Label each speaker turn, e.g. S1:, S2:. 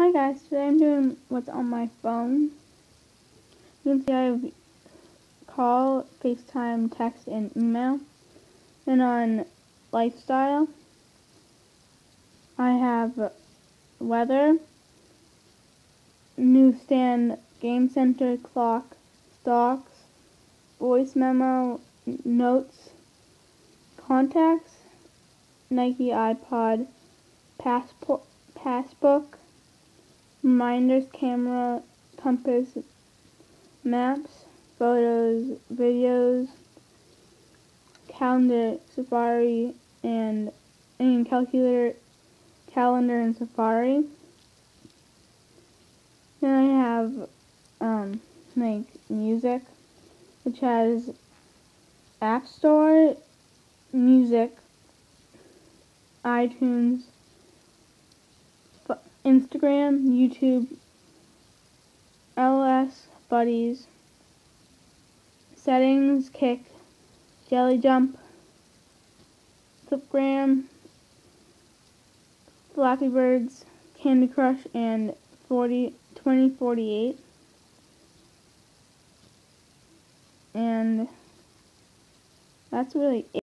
S1: Hi guys, today I'm doing what's on my phone. You can see I have call, FaceTime, text, and email. And on lifestyle, I have weather, newsstand, game center, clock, stocks, voice memo, notes, contacts, Nike iPod, passport, passbook, reminders, camera, compass, maps, photos, videos, calendar, Safari, and, and calculator, calendar, and Safari. Then I have um, like music, which has App Store, music, iTunes, Instagram, YouTube, LS, Buddies, Settings, Kik, Jelly Jump, Flipgram, Flappy Birds, Candy Crush, and 40, 2048. And that's really it.